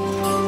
Bye.